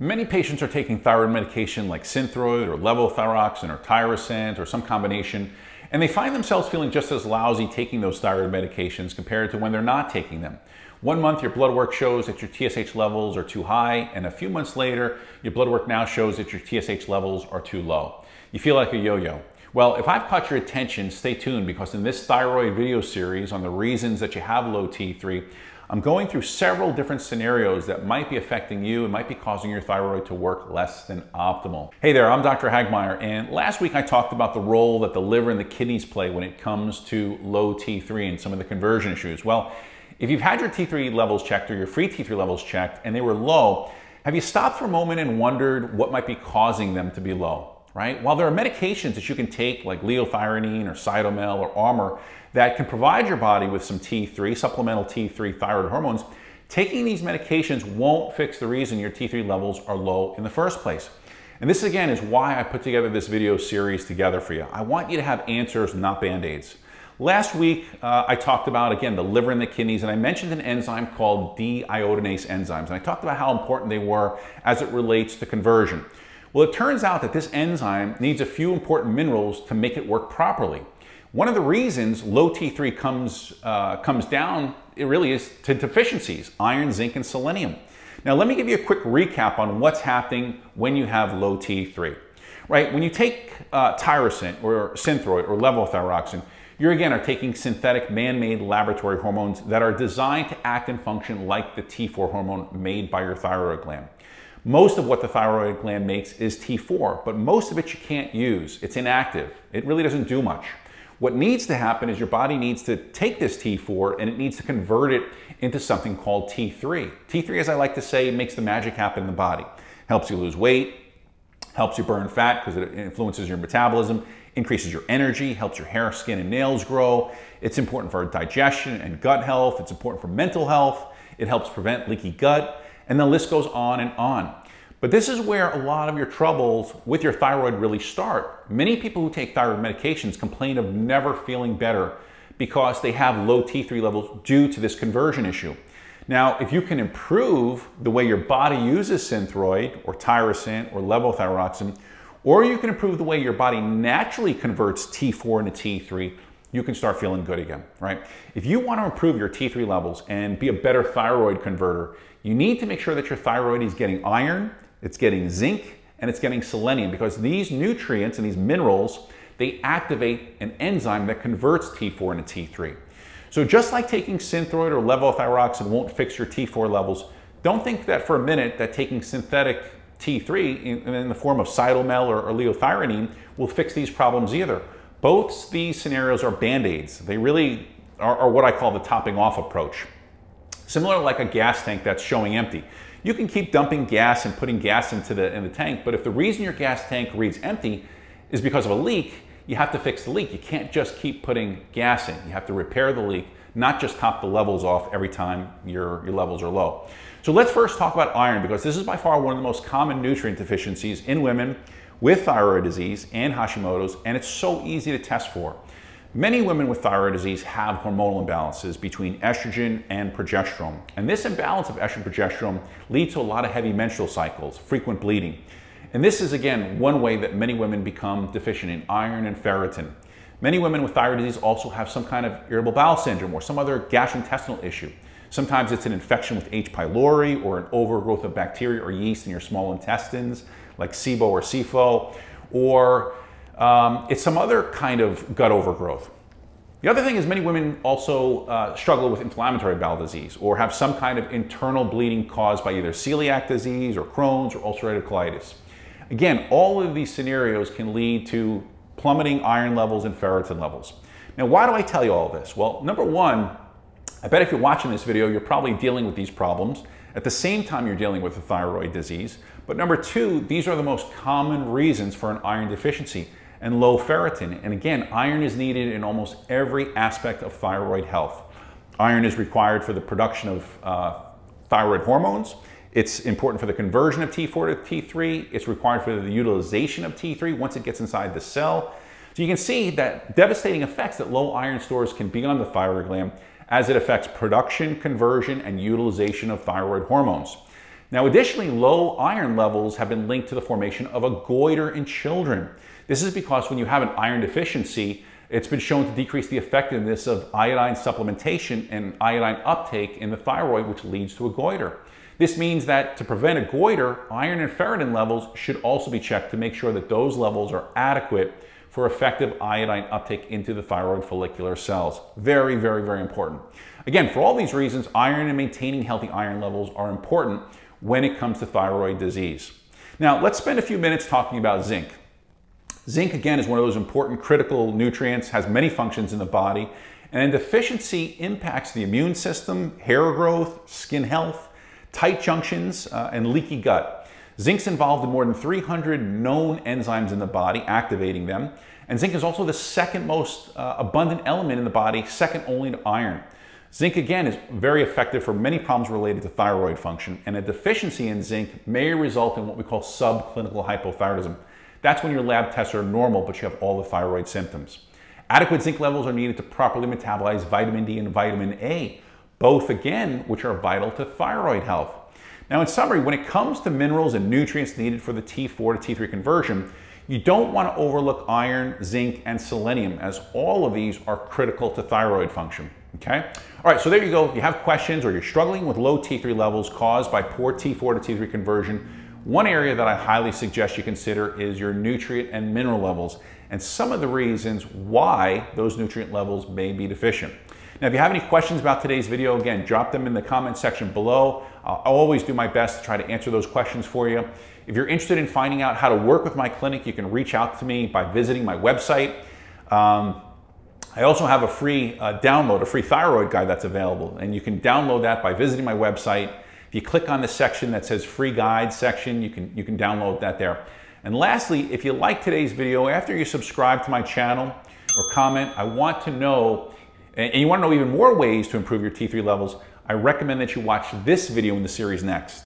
Many patients are taking thyroid medication like Synthroid or levothyroxine or Tirosint or some combination, and they find themselves feeling just as lousy taking those thyroid medications compared to when they're not taking them. One month your blood work shows that your TSH levels are too high, and a few months later, your blood work now shows that your TSH levels are too low. You feel like a yo-yo. Well, if I've caught your attention, stay tuned because in this thyroid video series on the reasons that you have low T3, I'm going through several different scenarios that might be affecting you and might be causing your thyroid to work less than optimal. Hey there, I'm Dr. Hagmeyer, and last week I talked about the role that the liver and the kidneys play when it comes to low T3 and some of the conversion issues. Well, if you've had your T3 levels checked or your free T3 levels checked and they were low, have you stopped for a moment and wondered what might be causing them to be low? Right? While there are medications that you can take like liothyronine or Cytomel or Armour that can provide your body with some T3, supplemental T3 thyroid hormones, taking these medications won't fix the reason your T3 levels are low in the first place. And this again is why I put together this video series together for you. I want you to have answers, not band-aids. Last week, uh, I talked about, again, the liver and the kidneys, and I mentioned an enzyme called deiodinase enzymes. And I talked about how important they were as it relates to conversion. Well, it turns out that this enzyme needs a few important minerals to make it work properly. One of the reasons low T3 comes, uh, comes down, it really is to deficiencies, iron, zinc, and selenium. Now, let me give you a quick recap on what's happening when you have low T3. Right, when you take uh, Tirosint or Synthroid or levothyroxine, you again are taking synthetic man-made laboratory hormones that are designed to act and function like the T4 hormone made by your thyroid gland. Most of what the thyroid gland makes is T4, but most of it you can't use. It's inactive. It really doesn't do much. What needs to happen is your body needs to take this T4 and it needs to convert it into something called T3. T3, as I like to say, makes the magic happen in the body. Helps you lose weight, helps you burn fat because it influences your metabolism, increases your energy, helps your hair, skin, and nails grow. It's important for digestion and gut health. It's important for mental health. It helps prevent leaky gut. And the list goes on and on. But this is where a lot of your troubles with your thyroid really start. Many people who take thyroid medications complain of never feeling better because they have low T3 levels due to this conversion issue. Now, if you can improve the way your body uses Synthroid or Tirosint or levothyroxine, or you can improve the way your body naturally converts T4 into T3, you can start feeling good again, right? If you want to improve your T3 levels and be a better thyroid converter, you need to make sure that your thyroid is getting iron, it's getting zinc, and it's getting selenium because these nutrients and these minerals, they activate an enzyme that converts T4 into T3. So just like taking Synthroid or levothyroxine won't fix your T4 levels, don't think that for a minute that taking synthetic T3 in, in the form of Cytomel or, or liothyronine will fix these problems either. Both these scenarios are band-aids. They really are, are what I call the topping off approach. Similar like a gas tank that's showing empty. You can keep dumping gas and putting gas into the, in the tank, but if the reason your gas tank reads empty is because of a leak, you have to fix the leak. You can't just keep putting gas in. You have to repair the leak, not just top the levels off every time your, your levels are low. So let's first talk about iron because this is by far one of the most common nutrient deficiencies in women with thyroid disease and Hashimoto's, and it's so easy to test for. Many women with thyroid disease have hormonal imbalances between estrogen and progesterone. And this imbalance of estrogen progesterone leads to a lot of heavy menstrual cycles, frequent bleeding. And this is, again, one way that many women become deficient in iron and ferritin. Many women with thyroid disease also have some kind of irritable bowel syndrome or some other gastrointestinal issue. Sometimes it's an infection with H. pylori or an overgrowth of bacteria or yeast in your small intestines like SIBO or SIFO, or um, it's some other kind of gut overgrowth. The other thing is many women also uh, struggle with inflammatory bowel disease or have some kind of internal bleeding caused by either celiac disease or Crohn's or ulcerative colitis. Again, all of these scenarios can lead to plummeting iron levels and ferritin levels. Now, why do I tell you all this? Well, number one, I bet if you're watching this video, you're probably dealing with these problems at the same time you're dealing with a thyroid disease. But number two, these are the most common reasons for an iron deficiency and low ferritin. And again, iron is needed in almost every aspect of thyroid health. Iron is required for the production of uh, thyroid hormones. It's important for the conversion of T4 to T3. It's required for the utilization of T3 once it gets inside the cell. So you can see that devastating effects that low iron stores can be on the thyroid gland as it affects production, conversion, and utilization of thyroid hormones. Now, additionally, low iron levels have been linked to the formation of a goiter in children. This is because when you have an iron deficiency, it's been shown to decrease the effectiveness of iodine supplementation and iodine uptake in the thyroid, which leads to a goiter. This means that to prevent a goiter, iron and ferritin levels should also be checked to make sure that those levels are adequate for effective iodine uptake into the thyroid follicular cells. Very, very, very important. Again, for all these reasons, iron and maintaining healthy iron levels are important when it comes to thyroid disease. Now, let's spend a few minutes talking about zinc. Zinc, again, is one of those important critical nutrients, has many functions in the body, and deficiency impacts the immune system, hair growth, skin health, tight junctions, uh, and leaky gut. Zinc's involved in more than 300 known enzymes in the body, activating them. And zinc is also the second most uh, abundant element in the body, second only to iron. Zinc, again, is very effective for many problems related to thyroid function, and a deficiency in zinc may result in what we call subclinical hypothyroidism. That's when your lab tests are normal, but you have all the thyroid symptoms. Adequate zinc levels are needed to properly metabolize vitamin D and vitamin A, both again, which are vital to thyroid health. Now, in summary, when it comes to minerals and nutrients needed for the T4 to T3 conversion, you don't want to overlook iron, zinc, and selenium, as all of these are critical to thyroid function. Okay? All right, so there you go. If you have questions or you're struggling with low T3 levels caused by poor T4 to T3 conversion, one area that I highly suggest you consider is your nutrient and mineral levels and some of the reasons why those nutrient levels may be deficient. Now, if you have any questions about today's video, again, drop them in the comment section below. I'll always do my best to try to answer those questions for you. If you're interested in finding out how to work with my clinic, you can reach out to me by visiting my website. Um, I also have a free uh, download, a free thyroid guide that's available, and you can download that by visiting my website. If you click on the section that says free guide section, you can, you can download that there. And lastly, if you like today's video, after you subscribe to my channel or comment, I want to know and you want to know even more ways to improve your T3 levels, I recommend that you watch this video in the series next.